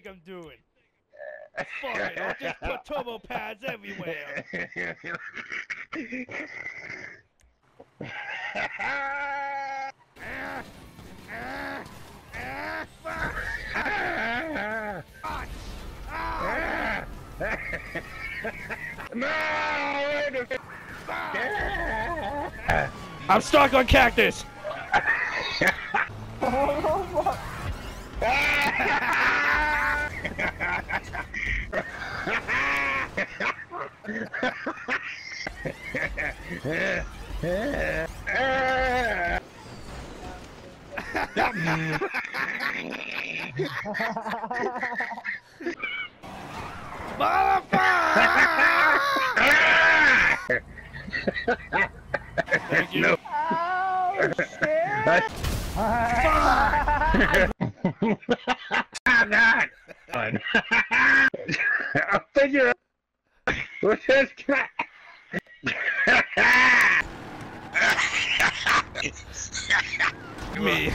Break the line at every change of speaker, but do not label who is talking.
think I'm doing? Fuck it, I'll just put turbo pads everywhere. I'm stuck on cactus. Motherfucker! Thank you.
No.
Oh shit! Fuck!
I'm not. I'll figure out. What's this crap?
Me.